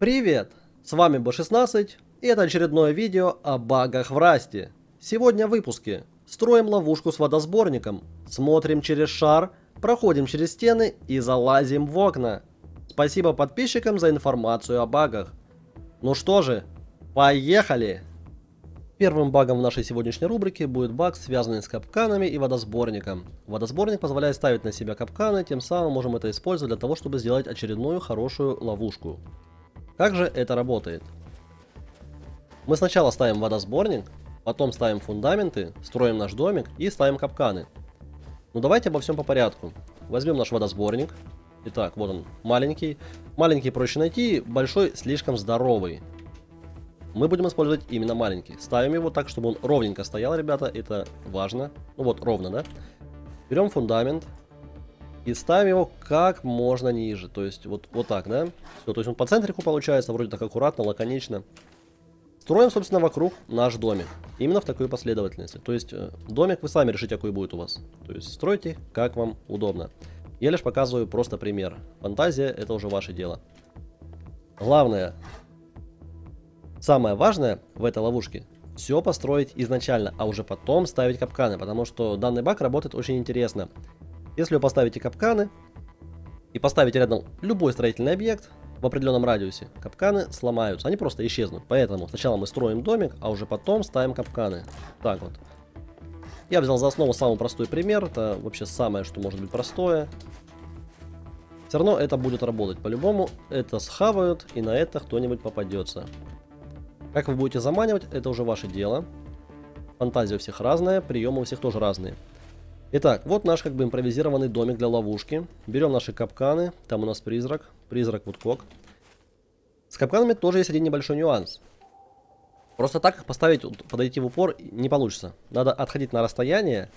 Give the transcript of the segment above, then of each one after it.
Привет! С вами Б16 и это очередное видео о багах в Расте. Сегодня в выпуске. Строим ловушку с водосборником, смотрим через шар, проходим через стены и залазим в окна. Спасибо подписчикам за информацию о багах. Ну что же, поехали! Первым багом в нашей сегодняшней рубрике будет баг, связанный с капканами и водосборником. Водосборник позволяет ставить на себя капканы, тем самым можем это использовать для того, чтобы сделать очередную хорошую ловушку. Как же это работает? Мы сначала ставим водосборник, потом ставим фундаменты, строим наш домик и ставим капканы. Ну давайте обо всем по порядку. Возьмем наш водосборник. Итак, вот он, маленький. Маленький проще найти, большой слишком здоровый мы будем использовать именно маленький. Ставим его так, чтобы он ровненько стоял, ребята, это важно. Ну вот, ровно, да? Берем фундамент и ставим его как можно ниже. То есть вот, вот так, да? Все, то есть он по центрику получается, вроде так аккуратно, лаконично. Строим, собственно, вокруг наш домик. Именно в такой последовательности. То есть э, домик вы сами решите, какой будет у вас. То есть стройте, как вам удобно. Я лишь показываю просто пример. Фантазия это уже ваше дело. Главное, Самое важное в этой ловушке все построить изначально, а уже потом ставить капканы, потому что данный баг работает очень интересно. Если вы поставите капканы и поставите рядом любой строительный объект в определенном радиусе, капканы сломаются, они просто исчезнут. Поэтому сначала мы строим домик, а уже потом ставим капканы. Так вот. Я взял за основу самый простой пример, это вообще самое, что может быть простое. Все равно это будет работать по-любому, это схавают и на это кто-нибудь попадется. Как вы будете заманивать, это уже ваше дело. Фантазия у всех разная, приемы у всех тоже разные. Итак, вот наш как бы импровизированный домик для ловушки. Берем наши капканы, там у нас призрак, призрак Вудкок. С капканами тоже есть один небольшой нюанс. Просто так их поставить, подойти в упор не получится. Надо отходить на расстояние,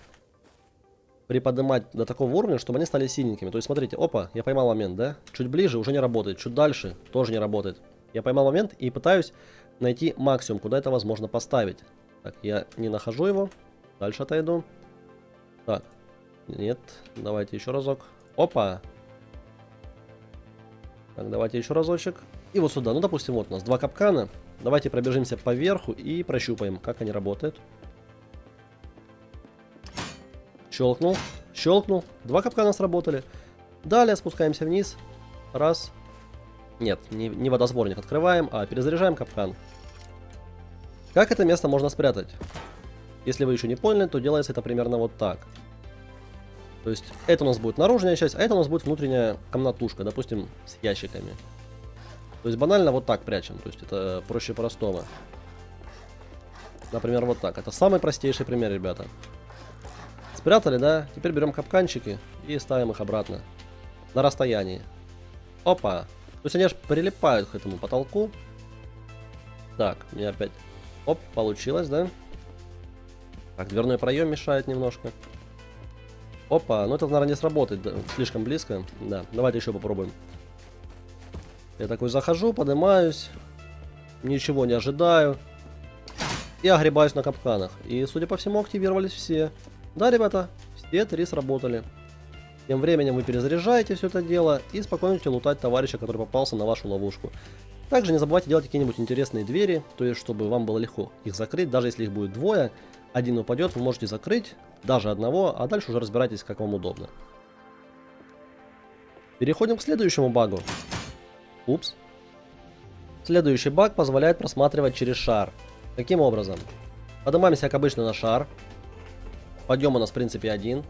приподнимать до такого уровня, чтобы они стали синенькими. То есть смотрите, опа, я поймал момент, да? Чуть ближе уже не работает, чуть дальше тоже не работает. Я поймал момент и пытаюсь найти максимум, куда это возможно поставить. Так, я не нахожу его. Дальше отойду. Так, нет, давайте еще разок. Опа! Так, давайте еще разочек. И вот сюда. Ну, допустим, вот у нас два капкана. Давайте пробежимся по верху и прощупаем, как они работают. Щелкнул, щелкнул. Два капкана сработали. Далее спускаемся вниз. Раз, нет, не, не водосборник открываем, а перезаряжаем капкан. Как это место можно спрятать? Если вы еще не поняли, то делается это примерно вот так. То есть это у нас будет наружная часть, а это у нас будет внутренняя комнатушка, допустим, с ящиками. То есть банально вот так прячем, то есть это проще простого. Например, вот так. Это самый простейший пример, ребята. Спрятали, да? Теперь берем капканчики и ставим их обратно. На расстоянии. Опа. То есть они аж прилипают к этому потолку. Так, мне опять... Оп, получилось, да? Так, дверной проем мешает немножко. Опа, ну это, наверное, не сработает, слишком близко. Да, давайте еще попробуем. Я такой захожу, поднимаюсь, ничего не ожидаю. И огребаюсь на капканах. И, судя по всему, активировались все. Да, ребята, все три сработали. Тем временем вы перезаряжаете все это дело и спокойно лутать товарища, который попался на вашу ловушку. Также не забывайте делать какие-нибудь интересные двери, то есть чтобы вам было легко их закрыть, даже если их будет двое, один упадет, вы можете закрыть, даже одного, а дальше уже разбирайтесь, как вам удобно. Переходим к следующему багу. Упс. Следующий баг позволяет просматривать через шар. Каким образом? Поднимаемся, как обычно, на шар. Подъем у нас, в принципе, один.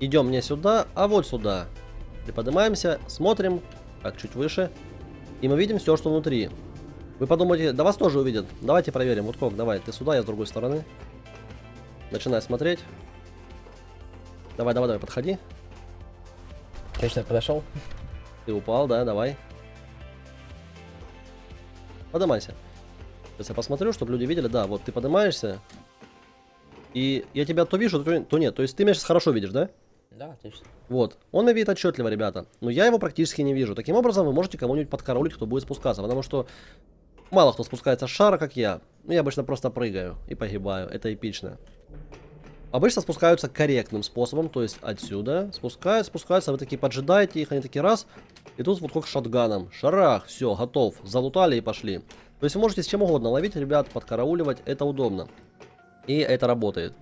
Идем не сюда, а вот сюда. Приподнимаемся, смотрим, так, чуть выше. И мы видим все, что внутри. Вы подумаете, да вас тоже увидят. Давайте проверим. Вот как, давай, ты сюда, я с другой стороны. Начинай смотреть. Давай, давай, давай, подходи. Конечно, подошел. Ты упал, да, давай. Поднимайся. Сейчас я посмотрю, чтобы люди видели. Да, вот ты поднимаешься. И я тебя то вижу, то, то нет. То есть ты меня сейчас хорошо видишь, да? Да, отлично. Вот. Он меня видит отчетливо, ребята. Но я его практически не вижу. Таким образом, вы можете кому-нибудь подкоролить, кто будет спускаться. Потому что мало кто спускается с шара, как я. Ну, я обычно просто прыгаю и погибаю. Это эпично. Обычно спускаются корректным способом, то есть отсюда спускаются, спускаются, вы такие поджидаете их, они такие раз, и тут вот как шотганом, шарах, все, готов, залутали и пошли. То есть вы можете с чем угодно ловить, ребят, подкарауливать, это удобно. И это работает.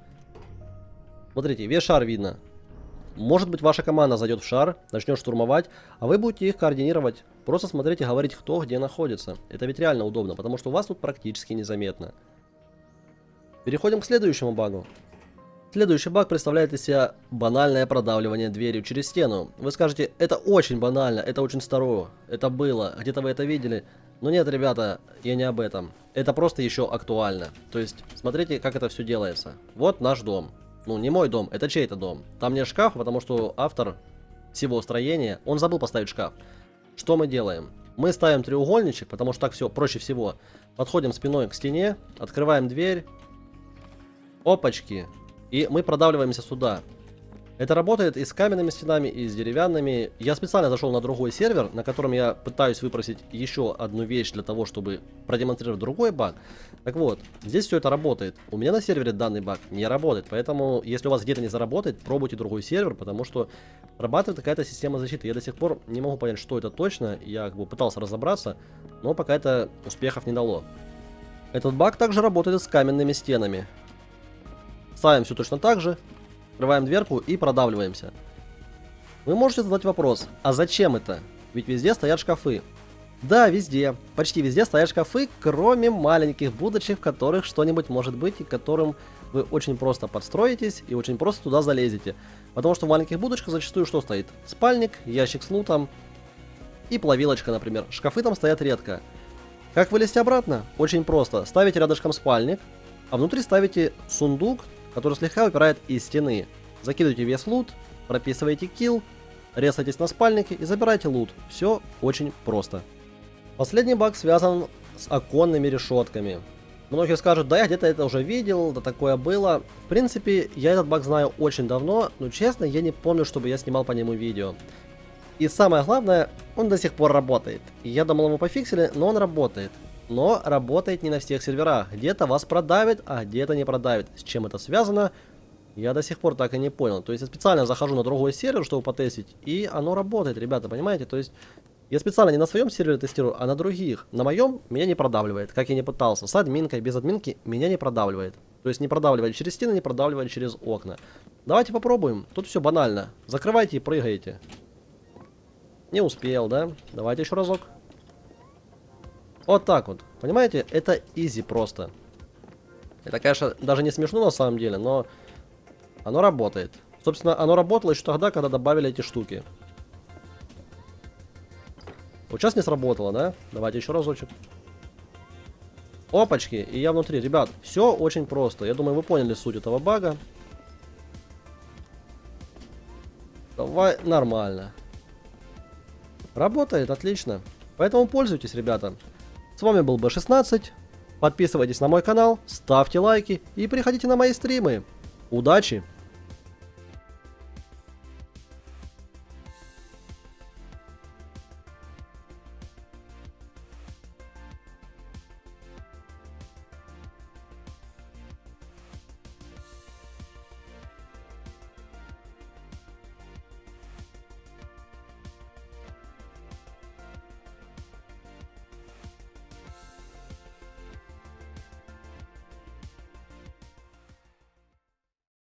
Смотрите, весь шар видно. Может быть ваша команда зайдет в шар, начнет штурмовать, а вы будете их координировать. Просто смотрите, говорить, кто где находится. Это ведь реально удобно, потому что у вас тут практически незаметно. Переходим к следующему багу. Следующий баг представляет из себя банальное продавливание дверью через стену. Вы скажете, это очень банально, это очень старое, это было, где-то вы это видели. Но нет, ребята, я не об этом. Это просто еще актуально. То есть, смотрите, как это все делается. Вот наш дом. Ну, не мой дом, это чей-то дом. Там не шкаф, потому что автор всего строения, он забыл поставить шкаф. Что мы делаем? Мы ставим треугольничек, потому что так все проще всего. Подходим спиной к стене, открываем дверь. Опачки. И мы продавливаемся сюда. Это работает и с каменными стенами, и с деревянными. Я специально зашел на другой сервер, на котором я пытаюсь выпросить еще одну вещь для того, чтобы продемонстрировать другой баг. Так вот, здесь все это работает. У меня на сервере данный баг не работает, поэтому если у вас где-то не заработает, пробуйте другой сервер, потому что работает какая-то система защиты. Я до сих пор не могу понять, что это точно. Я как бы пытался разобраться, но пока это успехов не дало. Этот баг также работает с каменными стенами. Ставим все точно так же, открываем дверку и продавливаемся. Вы можете задать вопрос, а зачем это? Ведь везде стоят шкафы. Да, везде, почти везде стоят шкафы, кроме маленьких будочек, в которых что-нибудь может быть, и которым вы очень просто подстроитесь и очень просто туда залезете. Потому что в маленьких будочках зачастую что стоит? Спальник, ящик с лутом и плавилочка, например. Шкафы там стоят редко. Как вылезти обратно? Очень просто. Ставите рядышком спальник, а внутри ставите сундук, который слегка выпирает из стены. Закидывайте весь лут, прописываете килл, резайтесь на спальнике и забирайте лут. Все очень просто. Последний баг связан с оконными решетками. Многие скажут, да, я где-то это уже видел, да такое было. В принципе, я этот баг знаю очень давно, но честно, я не помню, чтобы я снимал по нему видео. И самое главное, он до сих пор работает. Я думал, его пофиксили, но он работает но работает не на всех серверах. Где-то вас продавит, а где-то не продавит. С чем это связано, я до сих пор так и не понял. То есть я специально захожу на другой сервер, чтобы потестить, и оно работает, ребята, понимаете? То есть я специально не на своем сервере тестирую, а на других. На моем меня не продавливает, как я не пытался. С админкой, без админки меня не продавливает. То есть не продавливает через стены, не продавливает через окна. Давайте попробуем. Тут все банально. Закрывайте и прыгаете. Не успел, да? Давайте еще разок. Вот так вот. Понимаете, это изи просто. Это, конечно, даже не смешно на самом деле, но оно работает. Собственно, оно работало еще тогда, когда добавили эти штуки. Вот сейчас не сработало, да? Давайте еще разочек. Опачки, и я внутри. Ребят, все очень просто. Я думаю, вы поняли суть этого бага. Давай, нормально. Работает, отлично. Поэтому пользуйтесь, ребята. С вами был B16. Подписывайтесь на мой канал, ставьте лайки и приходите на мои стримы. Удачи!